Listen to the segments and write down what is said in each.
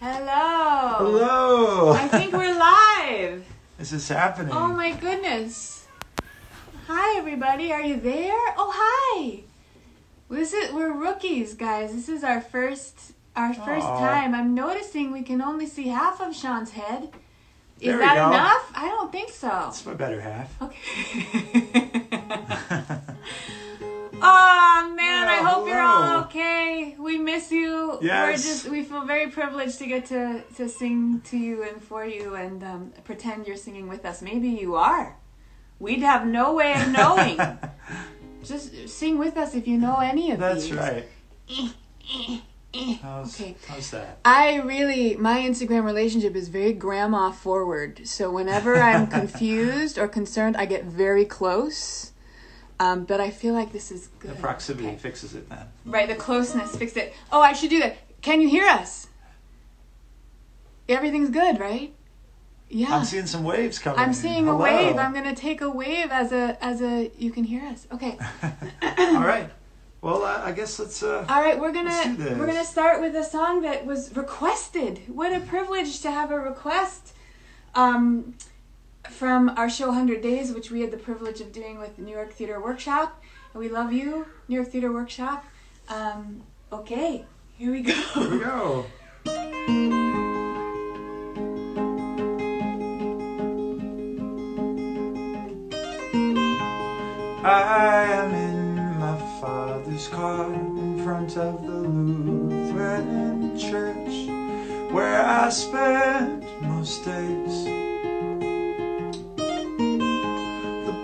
Hello. Hello. I think we're live. This is happening. Oh my goodness. Hi everybody. Are you there? Oh hi. This is we're rookies, guys. This is our first our first Aw. time. I'm noticing we can only see half of Shaun's head. Is There that enough? I don't think so. That's my better half. Okay. I hope you're all okay. We miss you. We're Yes. just we feel very privileged to get to to sing to you and for you and um, pretend you're singing with us. Maybe you are. We'd have no way of knowing. just sing with us if you know any of That's these. right. right. How's, Okay. how's that? I really, my Instagram relationship is very grandma forward. So whenever I'm confused or concerned, I get very close. Um, but I feel like this is The good. proximity Okay. fixes it then. Right, the closeness, fixes it. Oh, I should do that. Can you hear us? Everything's good, right? Yeah. I'm seeing some waves coming. I'm in. seeing a Hello. wave. I'm gonna take a wave as a as a. You can hear us. Okay. All right. Well, uh, I guess let's. Uh, All right, we're gonna Let's do this. we're gonna start with a song that was requested. What a privilege to have a request um, from our show 100 Days, which we had the privilege of doing with New York Theatre Workshop. We love you, New York Theatre Workshop. Um, okay, here we go. here we go. go. I am in my father's car in front of the Lutheran church where I spend most days.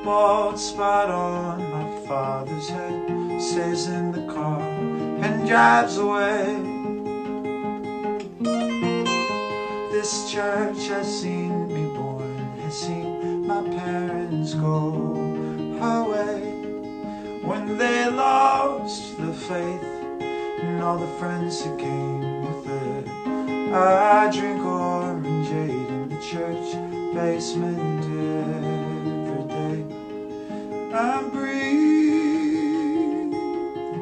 Bald spot on my father's head stays in the car and drives away. This church has seen me born, has seen my parents go away when they lost the faith and all the friends who came with it. I drink orangeade in the church basement. I breathe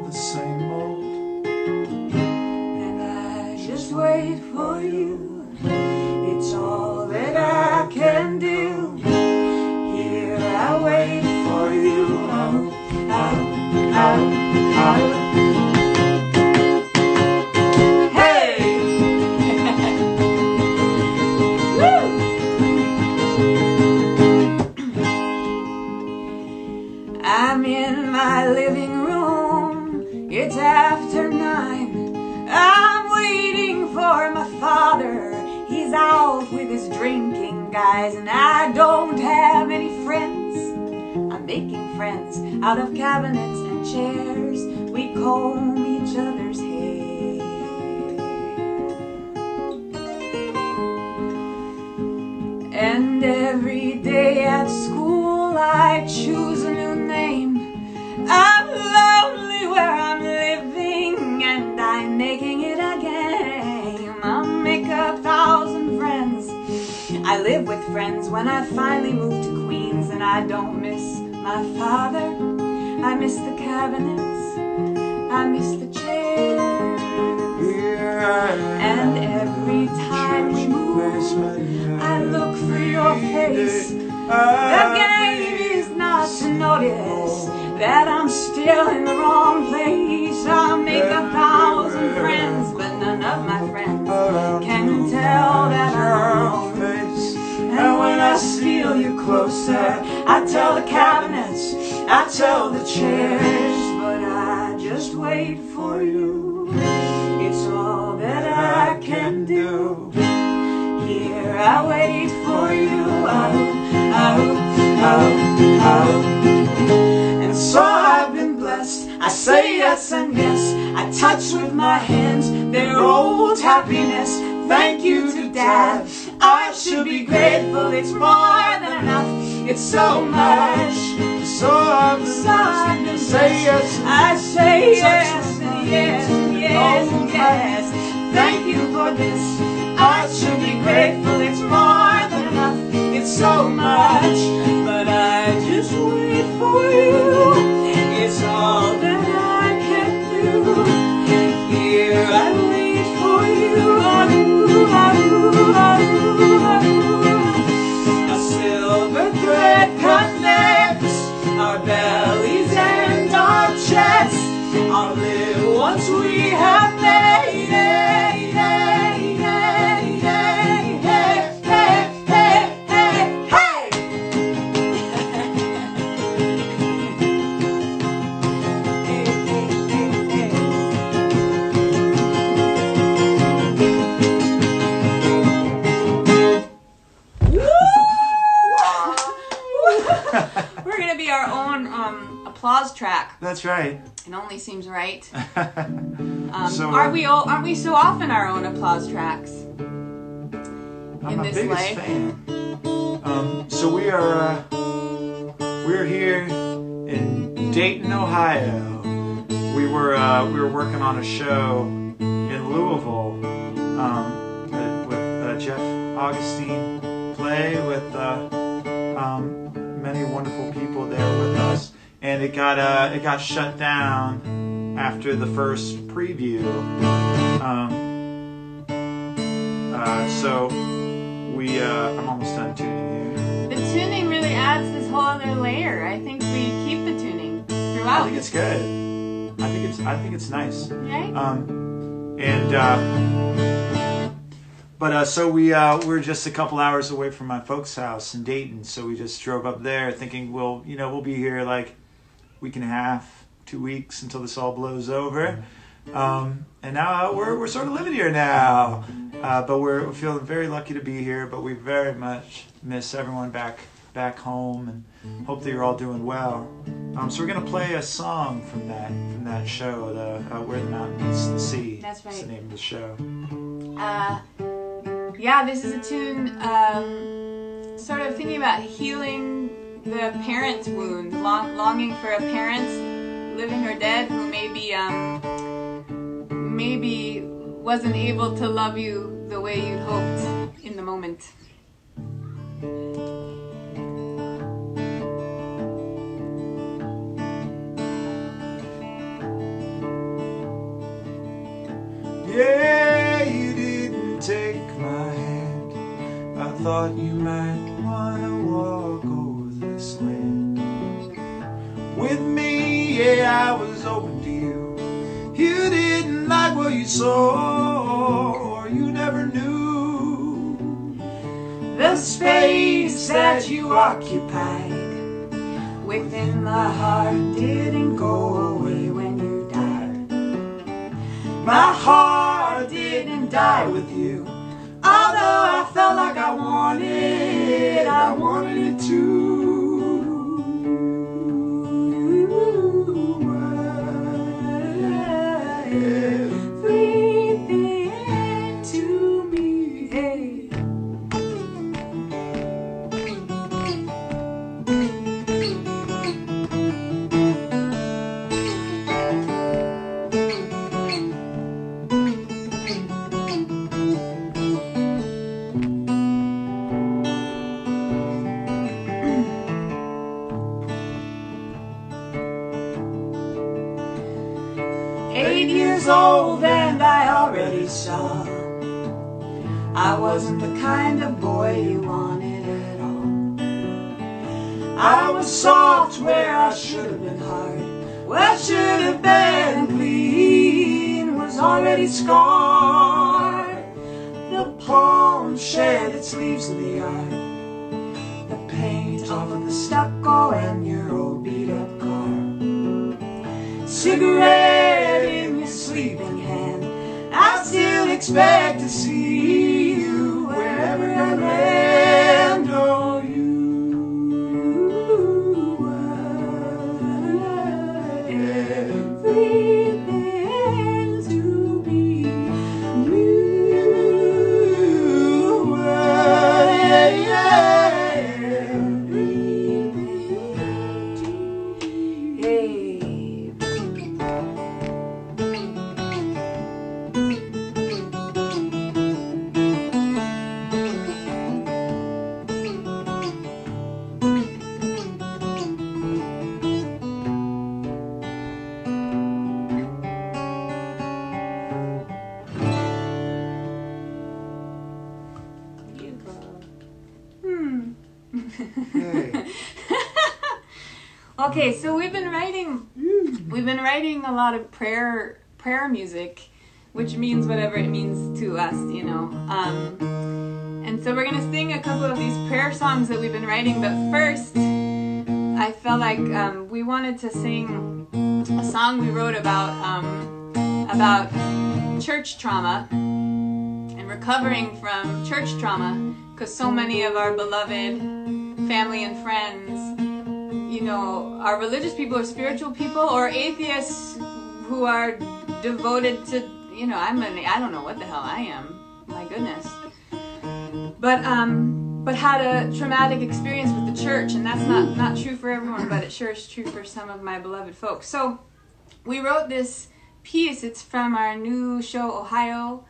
the same old And I just wait for you. It's all that I can do. Here I wait for you. And I don't have any friends. I'm making friends out of cabinets and chairs. We comb each other's hair. And every day at school I choose friends when I finally move to Queens and I don't miss my father. I miss the cabinets. I miss the chairs. And every time we move, I look for your face. The game is not to notice that I'm still in the wrong I tell the chairs, but I just wait for you. It's all that I can do. Here I wait for you. Oh, oh, oh, oh. And so I've been blessed. I say yes and yes. I touch with my hands their old happiness. Thank you to Dad. I should be grateful. It's more than enough. It's so much. So I'm I've. Say yes. I say yes yes yes and yes. Thank you for this. I should be grateful. It's more than enough. It's so much. But I just wait for you. That's right. It only seems right. Um, So, are uh, we all, aren't we so often our own applause tracks? I'm in this biggest life? fan. Um, so we are uh, we're here in Dayton, Ohio. We were uh, we were working on a show in Louisville um, with with, uh, Jeff Augustin play with and it got uh, it got shut down after the first preview. Um, uh, so we uh, I'm almost done tuning here. The tuning really adds this whole other layer. I think we keep the tuning throughout. I think it's good. I think it's I think it's nice. right? Um, and uh, but uh, so we uh, we're just a couple hours away from my folks' house in Dayton, so we just drove up there, thinking we'll you know we'll be here like week and a half, two weeks until this all blows over. Um, and now uh, we're we're sort of living here now, uh, but we're, we're feeling very lucky to be here. But we very much miss everyone back back home, and hope that you're all doing well. Um, so we're gonna play a song from that from that show, the uh, Where the Mountain Meets the Sea. That's That's the name of the show. Uh, yeah, this is a tune um, sort of thinking about healing the parent's wound, long, longing for a parent, living or dead, who maybe um, maybe wasn't able to love you the way you'd hoped in the moment. Yeah, you didn't take my hand. I thought you might wanna walk With me, yeah, I was open to you. You didn't like what you saw, or you never knew The space that you occupied within my heart didn't go away when you died. My heart didn't die with you. Although I felt like I wanted, I wanted Hard. What should have been clean was already scarred. The palm shed its leaves in the yard. The paint off of the stucco and your old beat up car cigarette in your sleeping hand. I still expect to see you wherever I land. Okay, so we've been writing we've been writing a lot of prayer prayer music, which means whatever it means to us, you know. Um, and so we're gonna sing a couple of these prayer songs that we've been writing. But first, I felt like um, we wanted to sing a song we wrote about um, about church trauma and recovering from church trauma, because so many of our beloved family and friends you know, are religious people or spiritual people or atheists who are devoted to, you know, I'm an, I don't know what the hell I am. My goodness. But, um, but had a traumatic experience with the church, and that's not, not true for everyone, but it sure is true for some of my beloved folks. So we wrote this piece. It's from our new show, Ohio,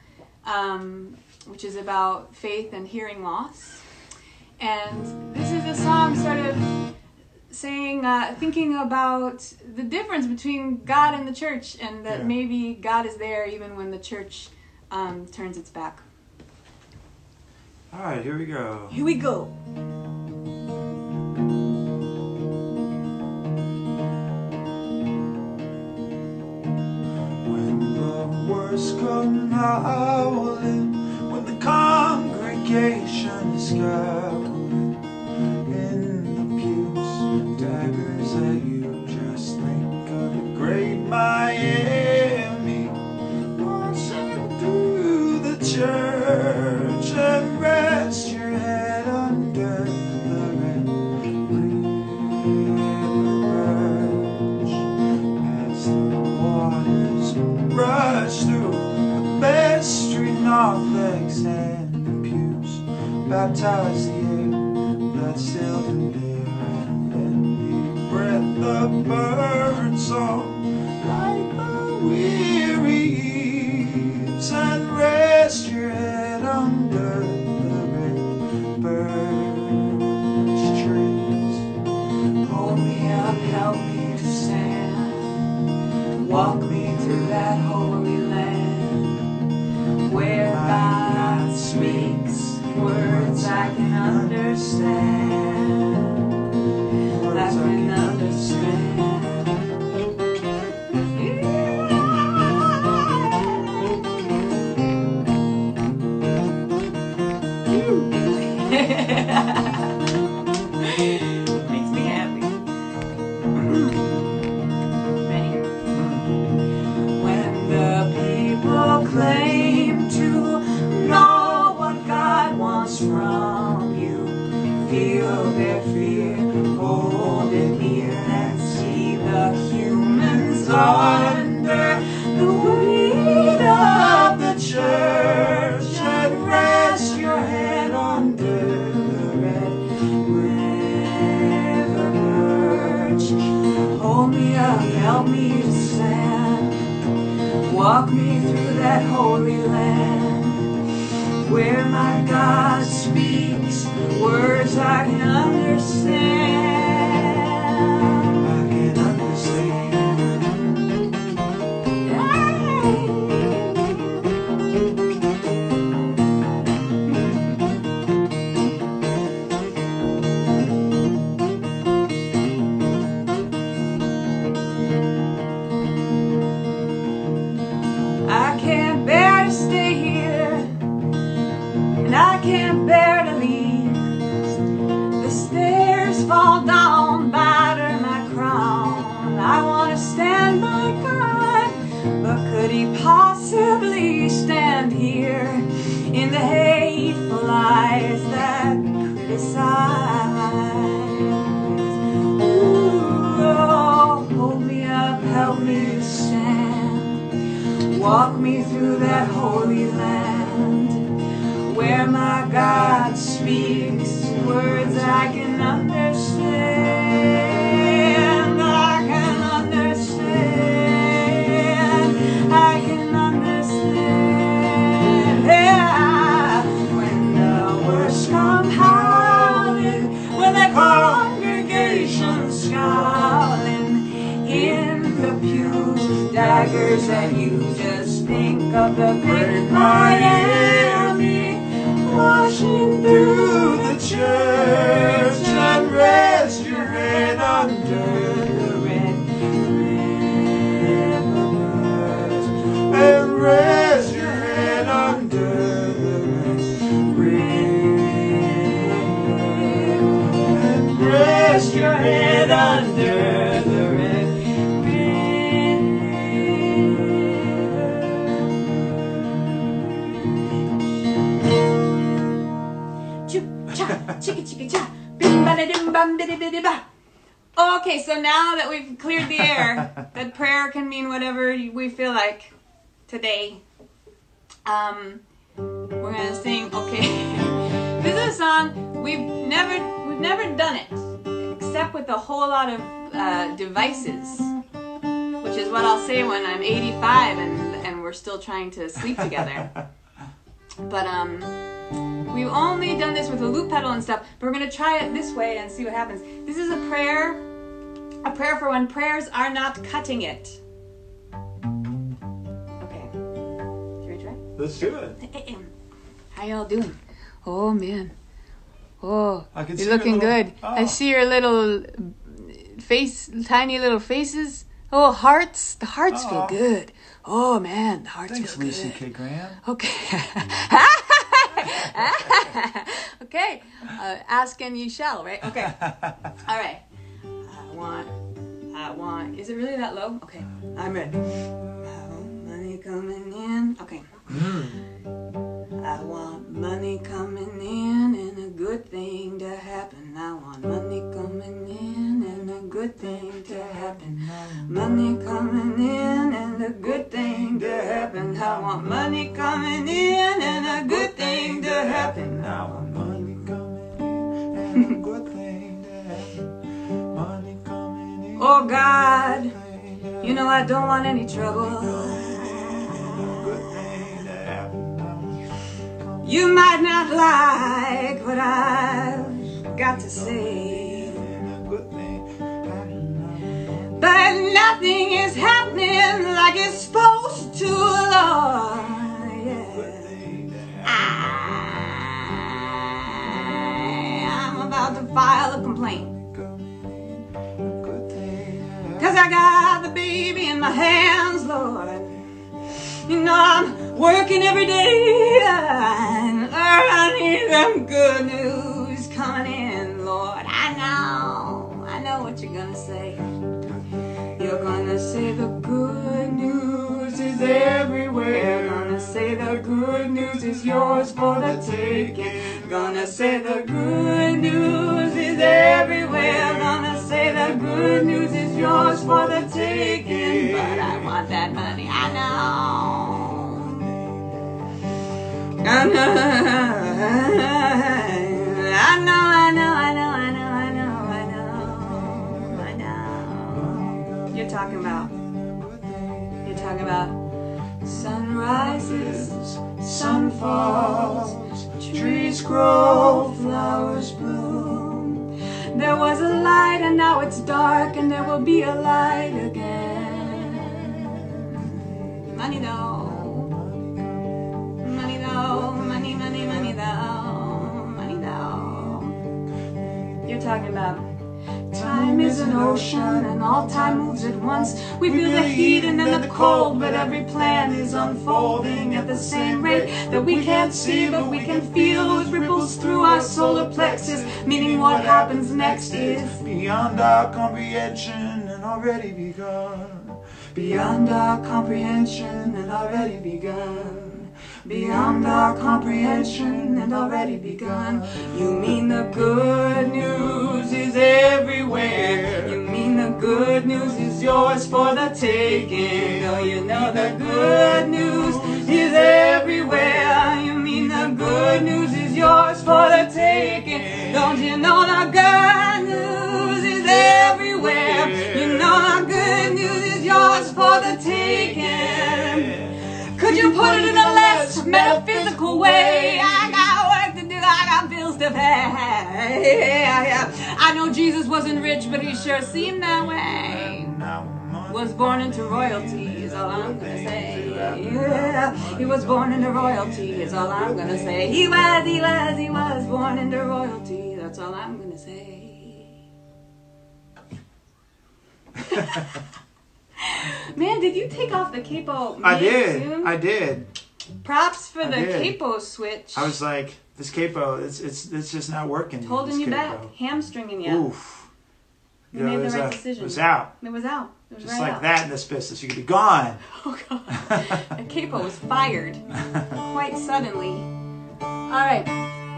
um, which is about faith and hearing loss. And this is a song sort of saying, uh, thinking about the difference between God and the church, and that Yeah. maybe God is there even when the church um, turns its back. All right, here we go. Here we go. When the worst come howling, when the congregation is scowling in the pews, daggers at you. Just think of the great Miami marching through the church and rest your head under the red as the waters rush through the best vestry, narthex, and the pews. Baptize the daggers at you. Just think of the great Miami Washing through the church and rest your head under the red river and rest your head under the red and rest your head under Choo cha, chicka chicka cha, bim ba da dim bam bidi bidi ba. Okay, so now that we've cleared the air, that prayer can mean whatever we feel like today. Um, we're gonna sing. Okay, this is a song we've never we've never done it except with a whole lot of uh, devices, which is what I'll say when I'm 85 and and we're still trying to sleep together. But um, we've only done this with a loop pedal and stuff. But we're gonna try it this way and see what happens. This is a prayer, a prayer for when prayers are not cutting it. Okay, should we try? Let's do it. How y'all doing? Oh man, oh, I can you're looking little- good. I oh. see your little uh, face, tiny little faces. Oh, hearts. The hearts Aw. feel oh. good. Oh man, the hearts Thanks, feel Lucy good. K. Graham. Okay. okay. Uh, ask and you shall, right? Okay. All right. I want, I want. Is it really that low? Okay. I'm ready. I want money coming in. Okay. I want money coming in want any trouble. Good news coming in, Lord. I know, I know what you're gonna say. You're gonna say the good news is everywhere. Gonna say the good news is yours for the taking. Gonna say the good news is everywhere. Gonna say the good news is yours for the taking. But I want that money, I know. I know, I know, I know, I know, I know, I know, I know, I know. You're talking about, you're talking about sunrises, sun falls, trees grow, flowers bloom. There was a light and now it's dark and there will be a light again. Money though. Money though, talking about time is an ocean and all time moves at once. We feel the heat and then the cold, but every plan is unfolding at the same rate that we can't see, but we can feel it ripples through our solar plexus. Meaning what happens next is beyond our comprehension and already begun. beyond our comprehension and already begun. Beyond our comprehension and already begun. You mean the good news is everywhere. You mean the good news is yours for the taking. Oh, you know the good news is everywhere. You mean the good news is yours for the taking. Don't you know the good news is everywhere? You know the good news is yours for the taking. Could you put it in metaphysical way? I got work to do, I got bills to pay. I know Jesus wasn't rich, but he sure seemed that way. Was born into royalty, is all I'm gonna say. Yeah, he was born into royalty, is all I'm gonna say. He was, he was, he was born into royalty, that's all I'm gonna say. Man, did you take off the capo? I did. mid-tune? I did. Props for I the did. capo switch. I was like, this capo, it's it's it's just not working. holding you capo. back, hamstringing you. Oof. You know, made the right uh, decision. It was out. It was out. It was Just right like out. that in this business. You could be gone. Oh god. the capo was fired quite suddenly. Alright,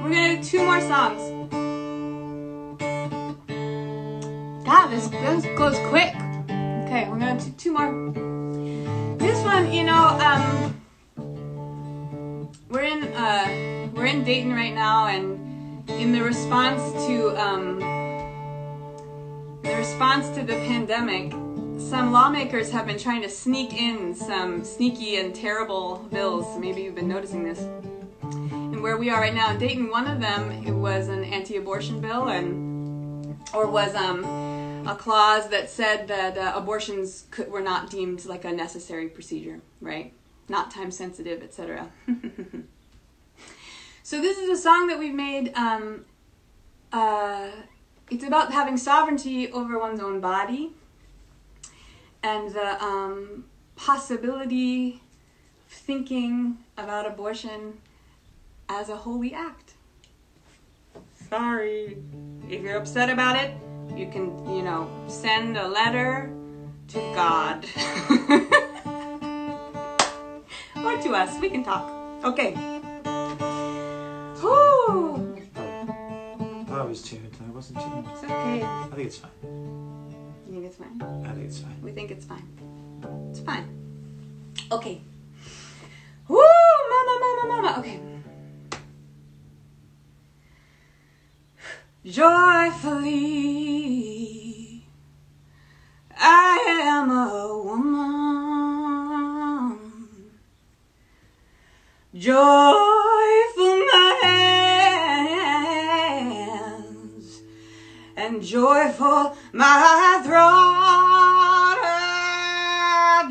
we're gonna do two more songs. God, this, this goes quick. Okay, we're gonna do two more. This one, you know, um, we're in uh, we're in Dayton right now, and in the response to um, the response to the pandemic, some lawmakers have been trying to sneak in some sneaky and terrible bills. Maybe you've been noticing this. And where we are right now in Dayton, one of them it was an anti-abortion bill, and or was um, a clause that said that uh, abortions could, were not deemed like a necessary procedure, right? Not time sensitive, etc. so this is a song that we've made. Um, uh, it's about having sovereignty over one's own body and the um, possibility of thinking about abortion as a holy act. Sorry. If you're upset about it, you can, you know, send a letter to God. or to us. We can talk. Okay. Whew. thought I was tuned. I wasn't tuned. It's okay. I think it's fine. You think it's fine? I think it's fine. We think it's fine. It's fine. Okay. Woo! Mama, mama, mama. Okay. Joyfully, I am a woman. Joyful my hands and joyful my throat.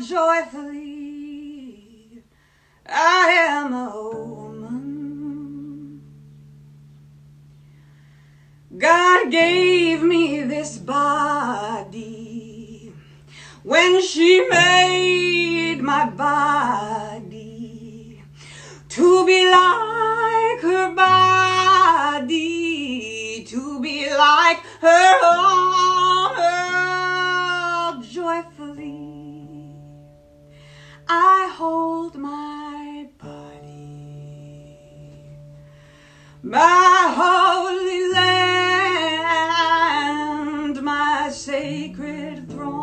Joyfully, I am a woman. God gave me this body when she made my body be like her body, to be like her own. Joyfully, I hold my body, my holy land, my sacred throne.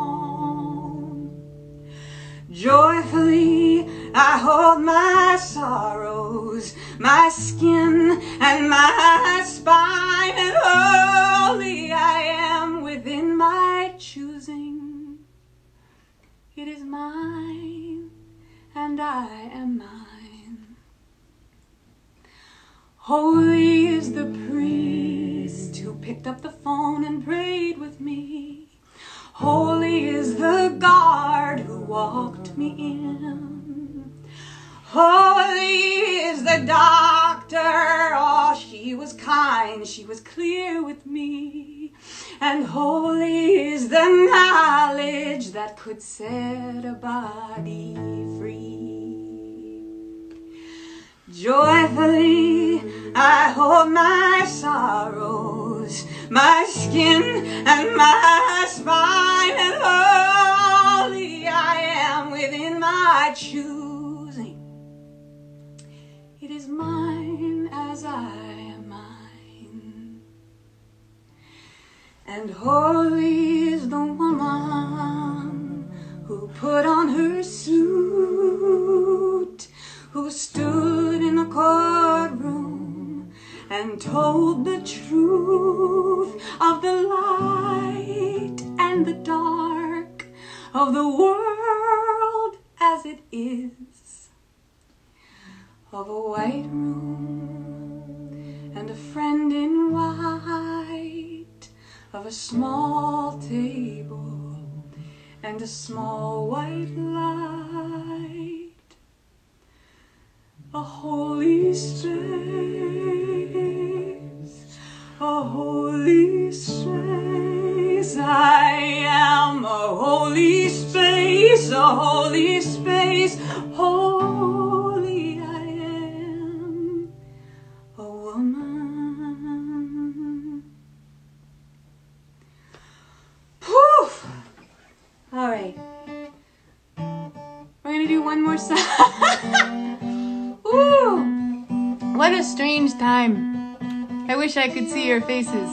Joyfully I hold my sorrows, my skin and my spine, and holy I am within my choosing. It is mine, and I am mine. Holy is the priest who picked up the phone and prayed with me. Holy is the guard who walked me in. Holy is the doctor. Oh, she was kind. She was clear with me. And holy is the knowledge that could set a body free. Joyfully I hold my sorrows, my skin and my spine, and holy I am within my choosing. It is mine as I am mine. And holy is the woman who put on her suit, who stood in the courtroom and told the truth of the light and the dark of the world as it is, of a white room and a friend in white, of a small table and a small white light a holy space, a holy space. I am a holy space, a holy space, All right. We're gonna do one more song. Ooh, what a strange time. I wish I could see your faces.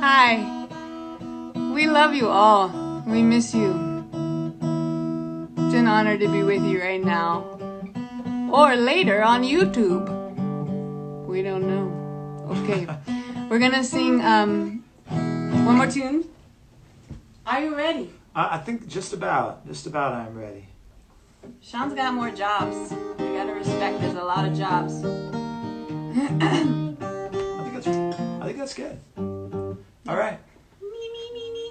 Hi. We love you all. We miss you. It's an honor to be with you right now. Or later on YouTube. We don't know. Okay. We're gonna sing um, one more tune. Are you ready? I, I think just about, just about I'm ready. Shaun's got more jobs. You gotta respect there's a lot of jobs. I think that's, I think that's good. All right.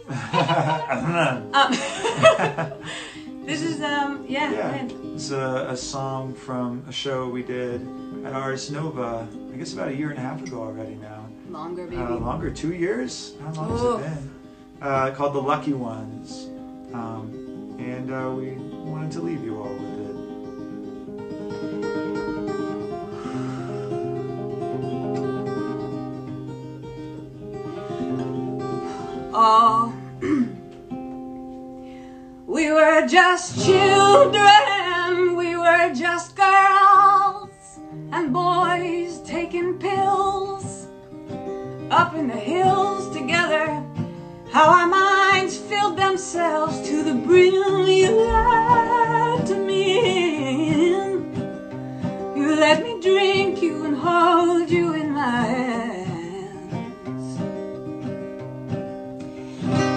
Um, this is um yeah. Yeah, it's a, a song from a show we did at Ars Nova, I guess about a year and a half ago already now. Longer baby. Uh, longer, two years? How long has it been? Uh, called The Lucky Ones. Um, and uh, we wanted to leave you all with it. Oh, we were just children, we were just girls and boys taking pills up in the hills. How our minds filled themselves to the brim. You let me in. You let me drink you and hold you in my hands.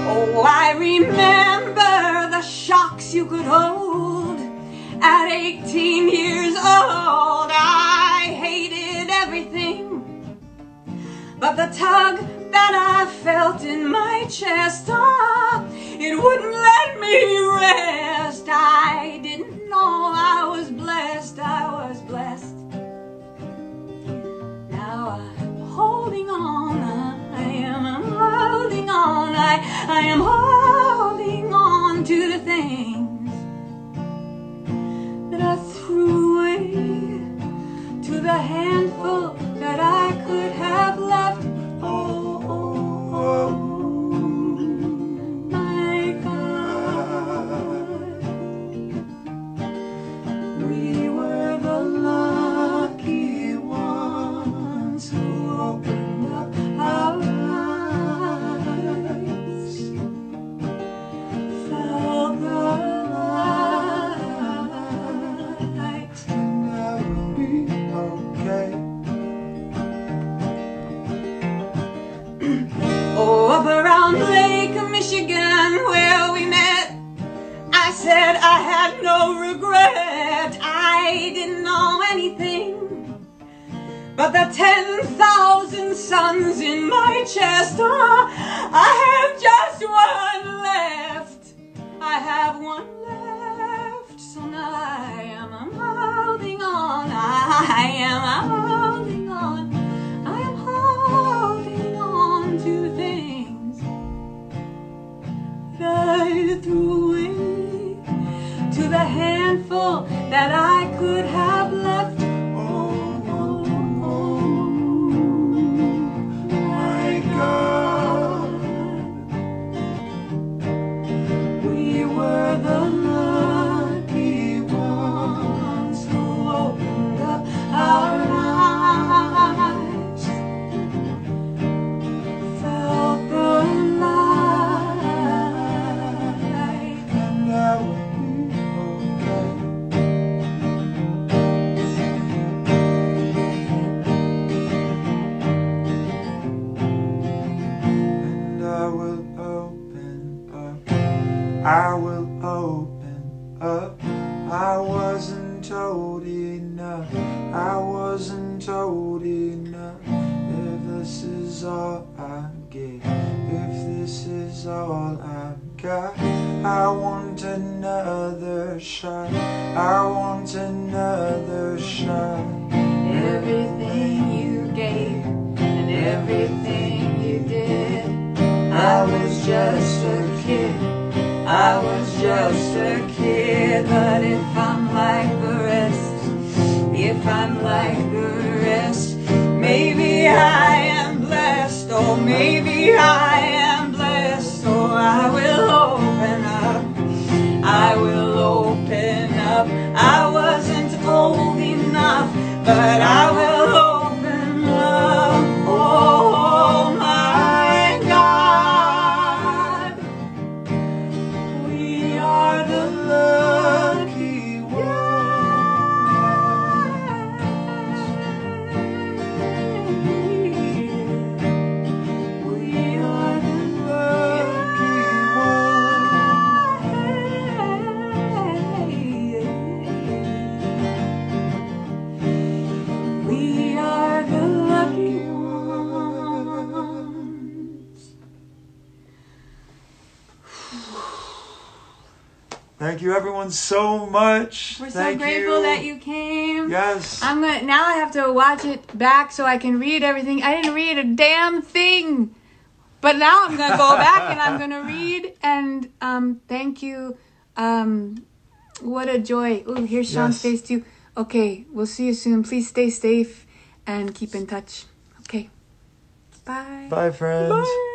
Oh, I remember the shocks you could hold. At 18 years old, I hated everything but the tug that I felt in my chest. Ah, it wouldn't let me rest. I didn't know I was blessed. I was blessed. Now I'm holding on. I am I'm holding on. I, I am holding on to the things now I am holding on. I am I'm holding on. I am holding on to things that I threw away, to the handful that I will open up. I wasn't told enough. I wasn't told enough. If this is all I get, if this is all I've got, I want another shot. I want another shot. Everything you gave and everything you did. I was just a kid. I was just a kid. But if I'm like the rest, if I'm like the rest, maybe I am blessed. Oh, maybe I am blessed. So I will open up. I will open up. I wasn't old enough, but I Thank so much. We're so Thank grateful that you came. Yes. I'm gonna now. I have to watch it back so I can read everything. I didn't read a damn thing, but now I'm gonna go back and I'm gonna read. And um, thank you. Um, what a joy. Ooh, here's Shaun's Yes. face too. Okay, we'll see you soon. Please stay safe and keep in touch. Okay. Bye. Bye, friends. Bye.